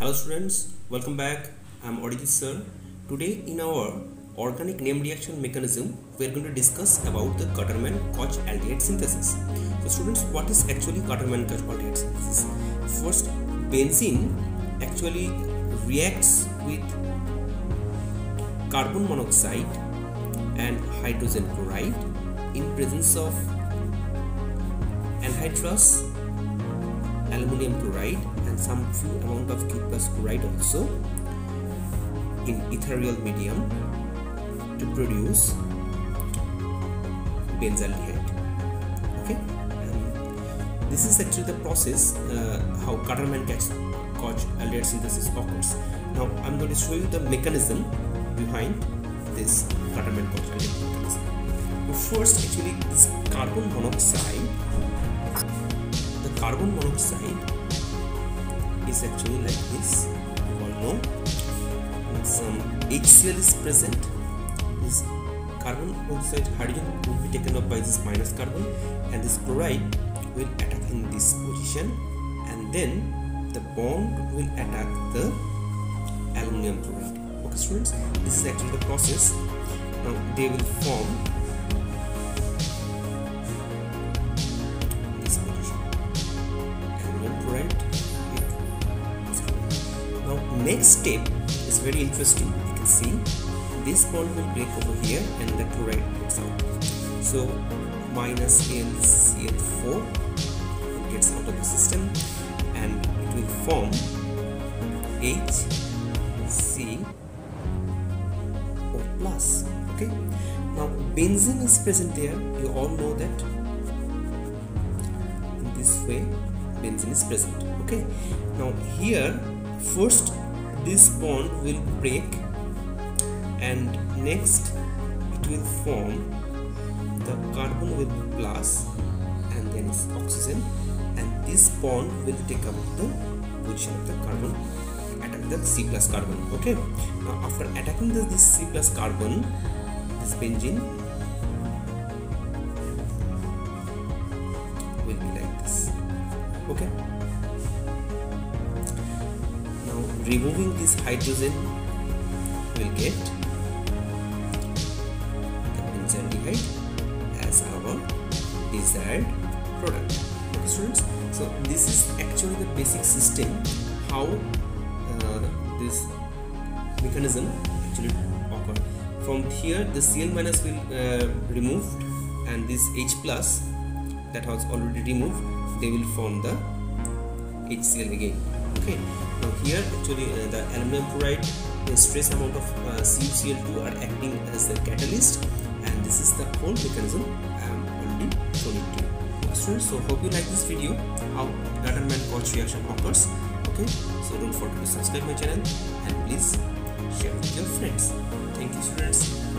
Hello students, welcome back. I'm Arijit sir. Today in our organic name reaction mechanism, we are going to discuss about the Gattermann-Koch aldehyde synthesis. So students, what is actually Gattermann-Koch aldehyde synthesis? First, benzene actually reacts with carbon monoxide and hydrogen chloride in presence of anhydrous aluminum chloride and some few amount of cuprous chloride also in ethereal medium to produce benzaldehyde okay? And this is actually the process uh, how Gattermann Koch aldehyde synthesis occurs. Now I'm going to show you the mechanism behind this Gattermann Koch aldehyde mechanism first actually this carbon monoxide carbon monoxide is actually like this. You all know some HCl is present. This carbon monoxide hydrogen will be taken up by this minus carbon and this chloride will attack in this position. And then the bond will attack the aluminum chloride. Okay students this is actually the process. Now they will form next step is very interesting. You can see this bond will break over here and the chloride gets out. So minus LCl4 gets out of the system and it will form HCO plus okay? Now benzene is present there. You all know that in this way benzene is present okay? Now here first this bond will break and next it will form the carbon with plus and then it's oxygen and this bond will take up the position of the carbon attack the C plus carbon okay? Now after attacking this C plus carbon this benzene will be like this okay removing this hydrogen will get the benzaldehyde as our desired product. Okay students so this is actually the basic system how uh, this mechanism actually occur from here the Cl minus will uh, removed and this H plus that was already removed they will form the HCl again okay. Now here actually uh, the aluminum chloride the stress amount of uh, CuCl2 are acting as the catalyst and this is the whole mechanism I am already showing to you. Students so hope you like this video how Gattermann Koch reaction occurs. Okay. So don't forget to subscribe my channel and please share with your friends. Thank you students